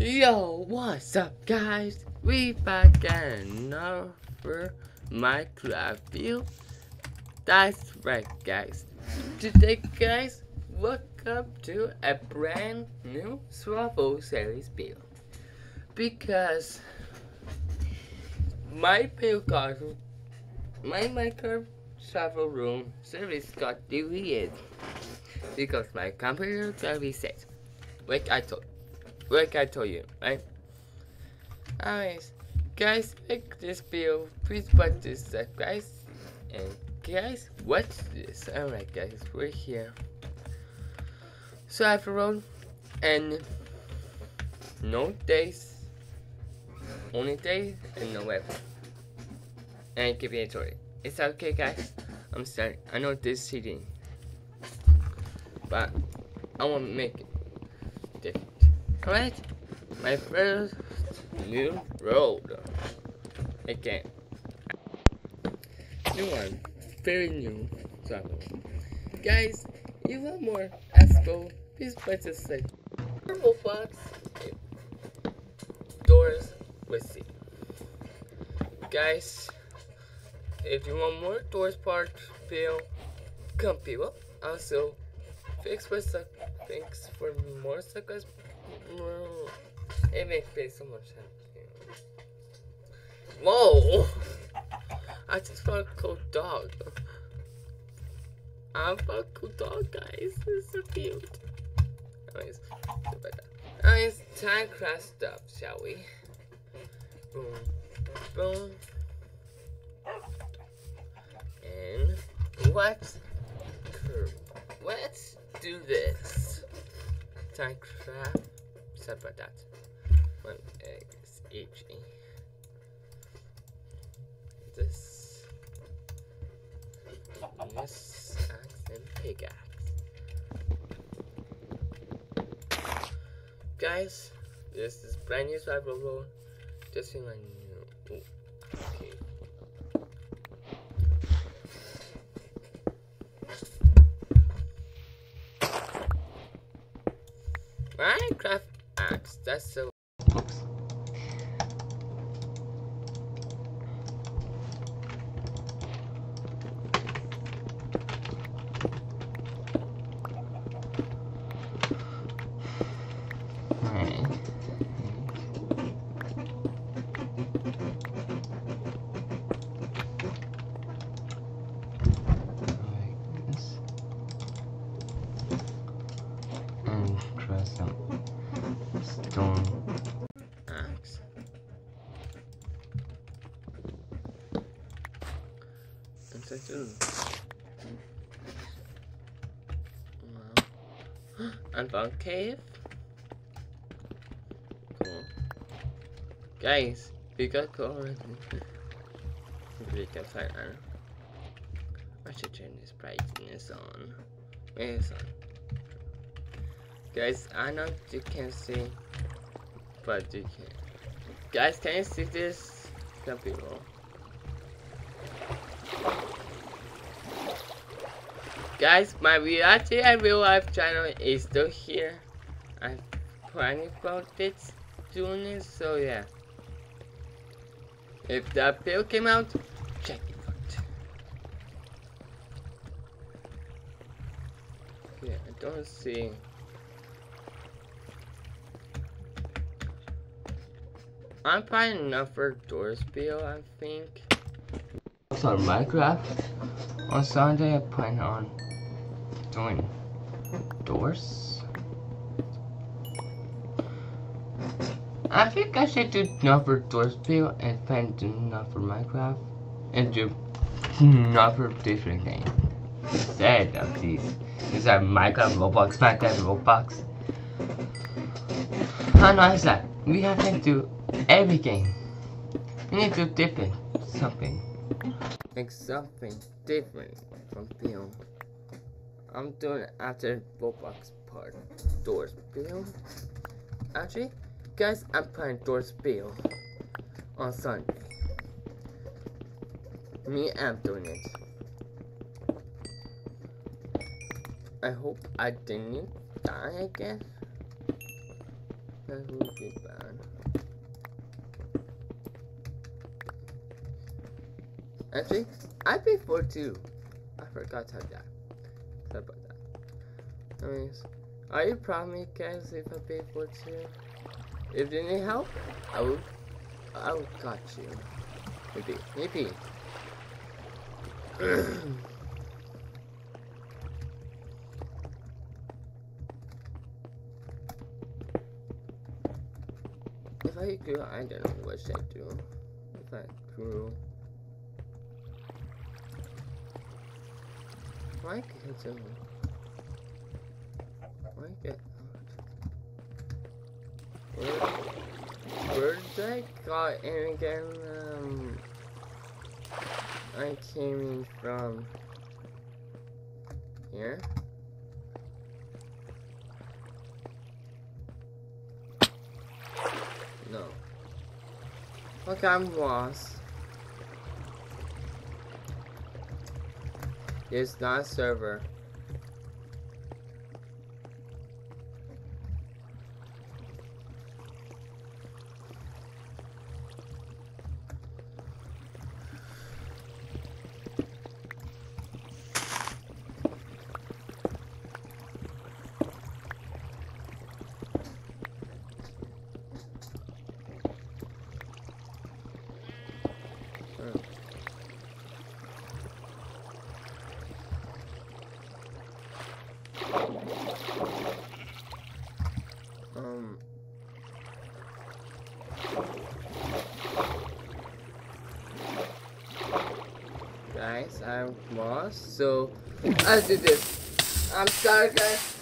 Yo, what's up guys? We back at another Minecraft video. That's right guys. Today guys, welcome to a brand new Survival Series build. Because my build got my Minecraft Survival Room series got deleted because my computer got reset. Like I told like I told you, right? Anyways, guys, like this video, please put this up, guys. And guys, watch this? Alright, guys, we're here. So I have a road and no days, only days and no weapon. And give me a story. It's okay, guys. I'm sorry. I know this is cheating, but I want to make it. Alright, my first new road. Again. New one. Very new travel. Guys, you want more Asco, please put this like purple box doors with C. Guys, if you want more doors part bill, come people. Also, fix with thanks for more suckers no. It makes me so much sense. Whoa! I just found a cool dog. I found a cool dog, guys. It's so cute. Anyways, anyways, time crash stuff, shall we? Boom, boom. And what? Let's do this. Time craft sorry about that. One X H E. This this axe and pickaxe. Guys, this is brand new survival. Just in my new Ooh, okay. That's so. Oops. Section. Wow. Cave. Cool. Guys, we got already. we can find her. I should turn this brightness on. Is on? Guys, I know you can see, but you can. Guys, can you see this? People. Guys, my reality and real life channel is still here. I'm planning about it doing it, so yeah. If that bill came out, check it out. Yeah, I don't see. I'm planning for doors bill, I think. On Minecraft. On Sunday, I plan on doing doors. I think I should do another doors video and plan to another Minecraft and do another different game instead of these. Is that Minecraft, Roblox, Minecraft, Roblox? How nice that? We have to do every game. We need to do different something. Make something different from film. I'm doing it after Roblox part. Doors Bill. Actually, guys, I'm playing Doors Bill on Sunday. Me, I'm doing it. I hope I didn't die again. That would be bad. Actually, I paid for two. I forgot to have that. Sorry about that. Anyways, are you proud of me, guys, if I pay for two? If you need help, I will, I will got you. Maybe, maybe. if I grew, I don't know what should I do. If I grew. Why can't I? Why get where, where did I got in again? Um, I came in from here. No. Okay, I'm lost. It's not server. I'm lost, so let's do this. I'm sorry, guys.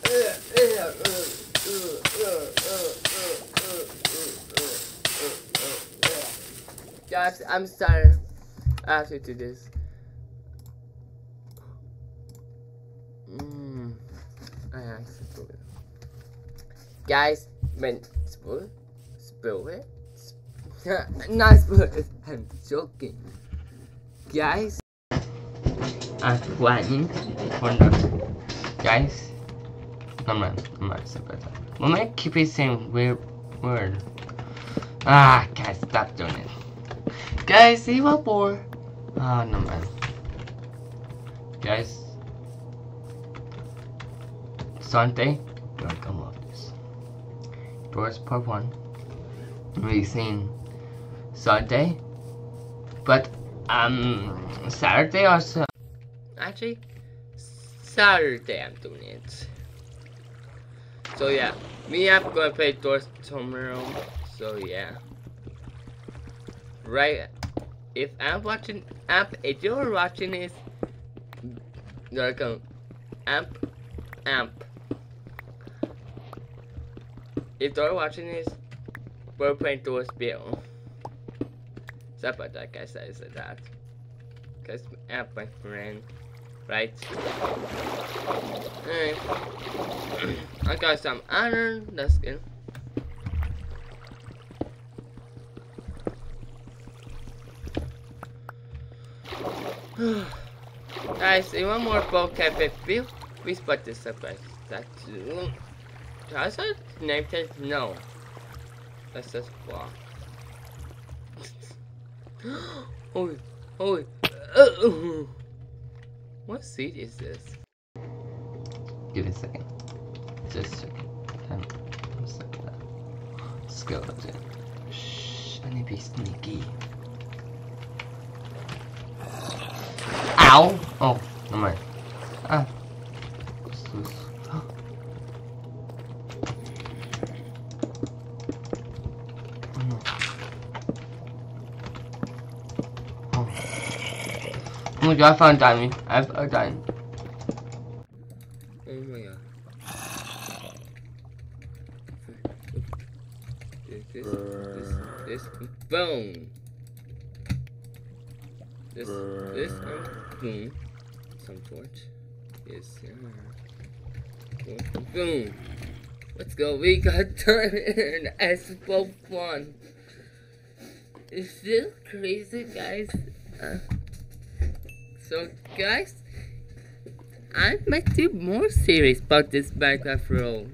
Guys, I'm sorry. I have to do this. Mm, I have to do it. Guys, when spoil, spill it, Sp- not. I'm joking. Guys, I'm planning for the guys. No man, no man, separate. Keep it saying weird word. Ah, guys, stop doing it. Guys, see what for? Ah, no man. Guys, Sunday, don't come off this. Doors part one. Releasing Sunday, but um Saturday also. Actually, Saturday I'm doing it. So yeah, me I'm gonna play Doors tomorrow. So yeah, right. If I'm watching um, amp, if you're watching this, you're going amp, amp. If they're watching this, we're playing Doors Bill. Sorry about that, guys. I said that. Cause amp my friend, right? Alright. I got some iron. That's good. Guys, you want more vocab feel? Please put this up guys. That does that name tag? No. That's just block. holy, holy. Uh, what seed is this? Give it a second. Just a second. Um, one second. Let's go. Shh, I need to be sneaky. Ow! Oh, no mind. Ah. What's this? Oh my god, I found a diamond. I have a diamond. Oh my god. This, this, this, boom. This, this, um, boom. Some torch. Yes, sir. Boom, boom. Let's go. We got turn as both one. Is this crazy, guys? Uh, so guys, I might do more series about this Minecraft role.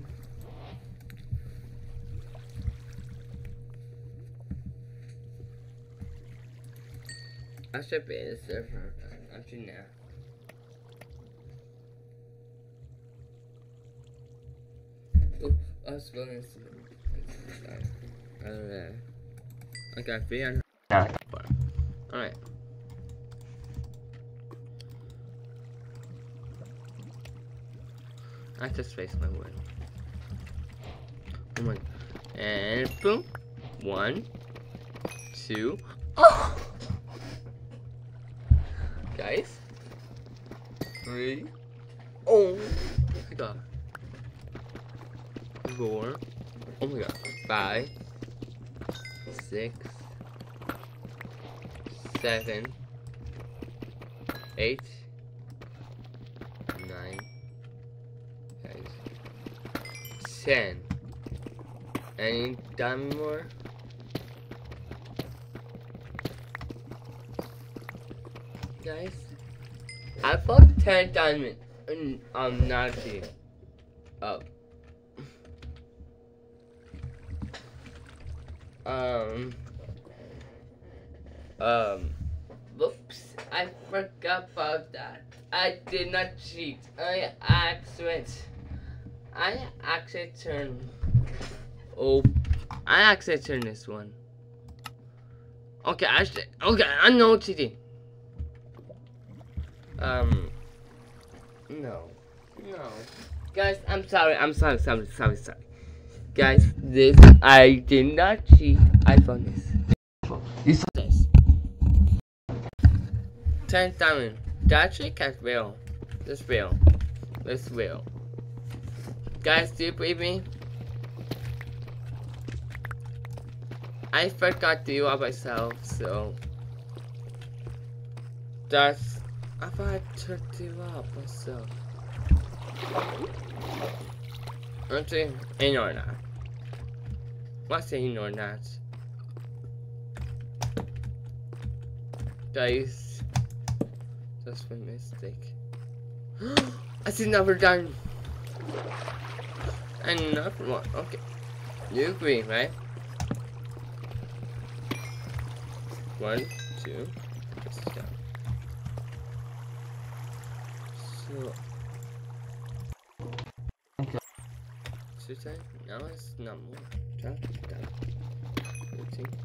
I should be in the server uh, after now. Oops, I was willing to I don't know. I got three hundred. Alright. I just faced my word. Oh my. And boom. One, two. Oh! Guys. Three. Oh. oh my god. Four. Oh my god. Five. Six. Seven. Eight. 10. Any diamond more? Guys, I fucked 10 diamond and I'm not here. Oh. Um. Um. Whoops, I forgot about that. I did not cheat. I accident. I actually turned. Oh. I actually turned this one. Okay, I should. Okay, I know cheating. Um. No. No. Guys, I'm sorry. I'm sorry. Sorry. Sorry. Sorry. Guys, this I did not cheat. I found this. You saw this. Ten diamond. That trick is real. This real. This real. Guys, do you believe me? I forgot to do it myself, so that's I thought I took you up myself. Actually, ignore that. What's ignore that? Guys, just a mistake. I see another done. Enough one. Okay. You agree, right? One, two, this is. So Okay. Two times? No, it's not more. Done, done. 15.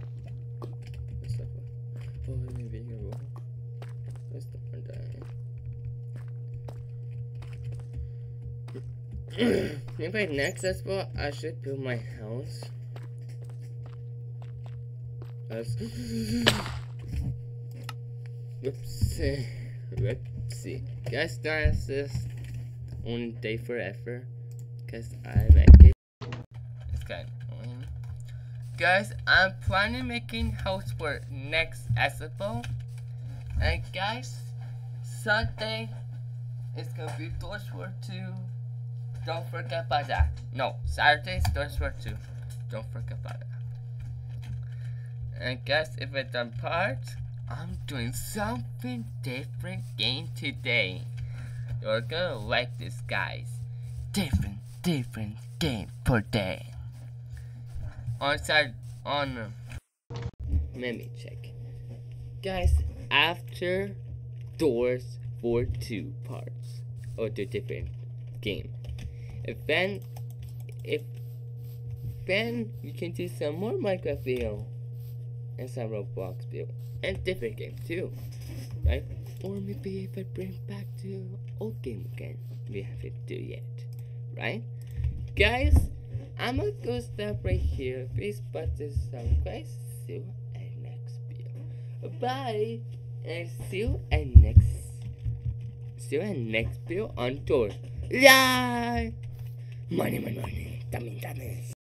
Down? maybe next expo I should build my house. That's Whoopsie. Whoopsie. Guys, that's this one day forever. Cause I like it. Kind of Guys, I'm planning making house for next expo. And guys, Sunday it's gonna be Doors War 2. Don't forget about that. No, Saturday is Doors War 2. Don't forget about that. And guess if it's done part, I'm doing something different game today. You're gonna like this, guys. Different, different game per day. On side, on. Uh, let me check, guys. After doors for two parts or the different game. If then, if then you can do some more Minecraft video and some Roblox build and different games too, right? Or maybe if I bring back to old game again, we haven't do yet, right? Guys, I'm gonna go stop right here. Please put this some guys. See you in next video. Bye, and see you in next. See you at next video on tour. Yeah, money, money, money. Dummy, dummy.